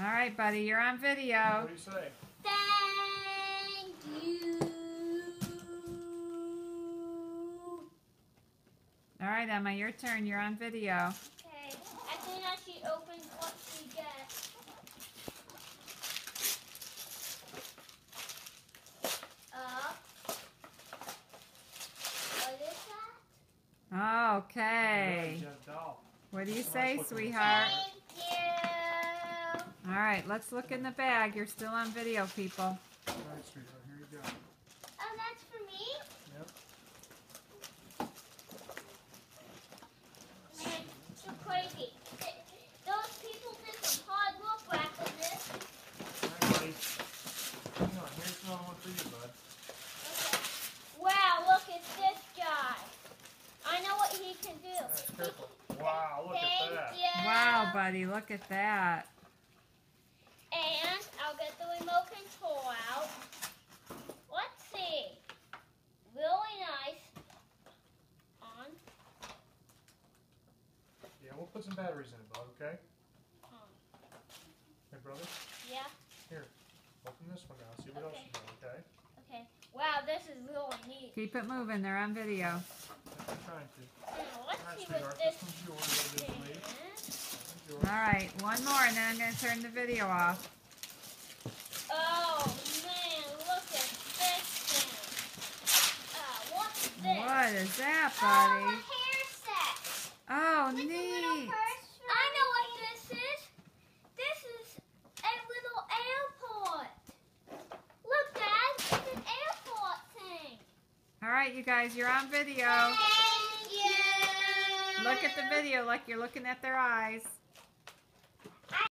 All right, buddy, you're on video. What do you say? Thank you. All right, Emma, your turn. You're on video. Okay, I think I should open what she gets. Up. What is that? Okay. You got a doll. What do you say, looking. sweetheart? Thank you. All right, let's look in the bag. You're still on video, people. All right, sweetheart. Here you go. Oh, that's for me? Yep. Man, you're crazy. Those people did some hard work wrapping this. All right, buddy. Hang on. Here's another one for you, bud. Okay. Wow, look at this guy. I know what he can do. All right. Wow, look Thank at that. you. Wow, buddy, look at that. And I'll get the remote control out. Let's see. Really nice. On. Yeah, we'll put some batteries in it, bud, okay? On. Hey, brother. Yeah. Here, open this one now. See what else Okay. you got, okay? Okay. Wow, this is really neat. Keep it moving. They're on video. I'm trying to. Now, let's right, see what This this one's yours. What it is, thing Lee. is. This one's yours. All right, one more, and then I'm going to turn the video off. Oh man, look at this thing. Uh, what's this? What is that, Oh, buddy? hair set. Oh, With neat. I know what this is. This is a little airport. Look, Dad, it's an airport thing. All right, you guys, you're on video. Thank you. Look at the video like you're looking at their eyes.